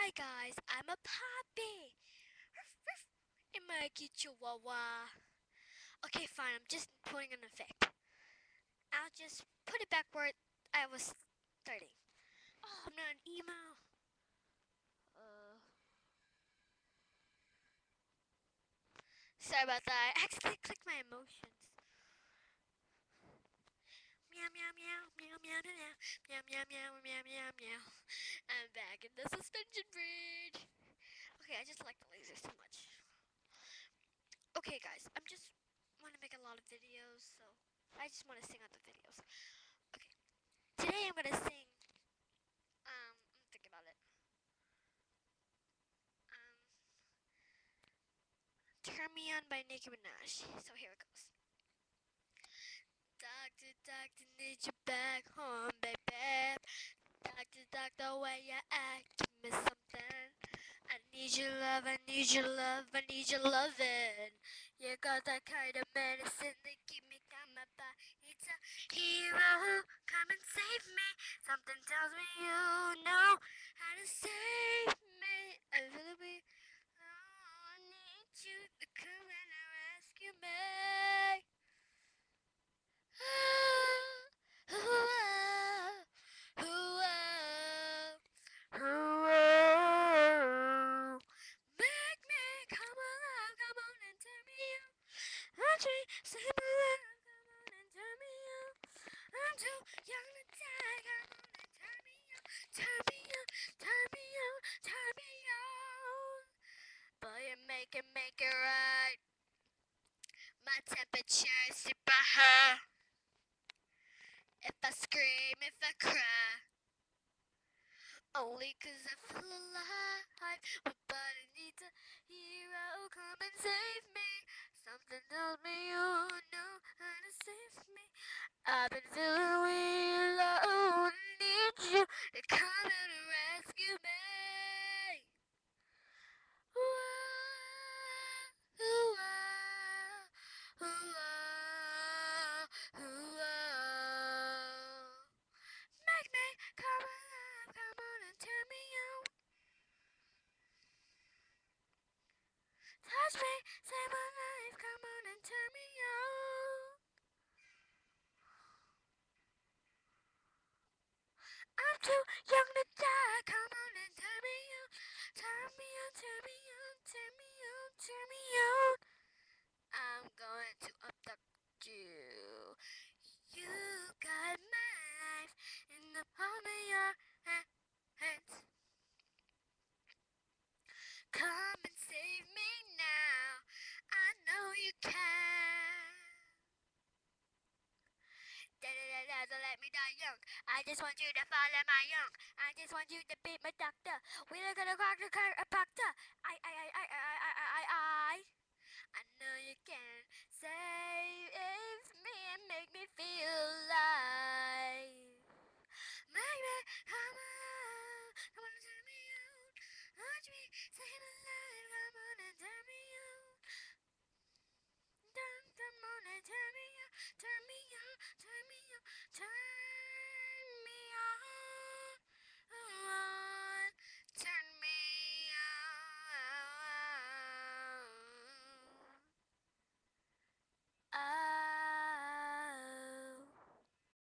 Hi guys, I'm a puppy. In my chihuahua. Okay, fine. I'm just putting an effect. I'll just put it back where I was starting. Oh, I'm not an emo. Uh. Sorry about that. I accidentally clicked my emotions. Meow meow meow meow meow meow meow meow meow meow meow meow. I'm back in the suspension bridge. Okay, I just like the lasers too much. Okay, guys, I'm just want to make a lot of videos, so I just want to sing on the videos. Okay, today I'm gonna sing. Um, I'm thinking about it. Um, "Turn Me On" by Nicki Minaj. So here it goes. Doctor, need you back home, baby. Doctor, doctor, where you at? Give me something. I need your love, I need your love, I need your loving. You got that kind of medicine that keep me down my. It's a hero, come and save me. Something tells me you know how to save me. I really oh, I need you to come rescue me. Ooh, ooh, ooh, ooh. Make me come alive, come on and turn me on. Say my love, come on and turn me on. I'm too young to die, come on and turn me on. Turn me on, turn me on, turn me on. Boy, you make it, make it right. My temperature is super high. If I scream, if I cry, only 'cause I feel alive. But I need a hero, come and save me. Robin Zoo. Too young to die, come on and turn me on. Turn me on, turn me on, turn me on, turn me on. I'm going to abduct you. You got my life in the I just want you to follow my young. I just want you to be my doctor. We're gonna go the chiropractor. I, I, I, I, I, I, I, I.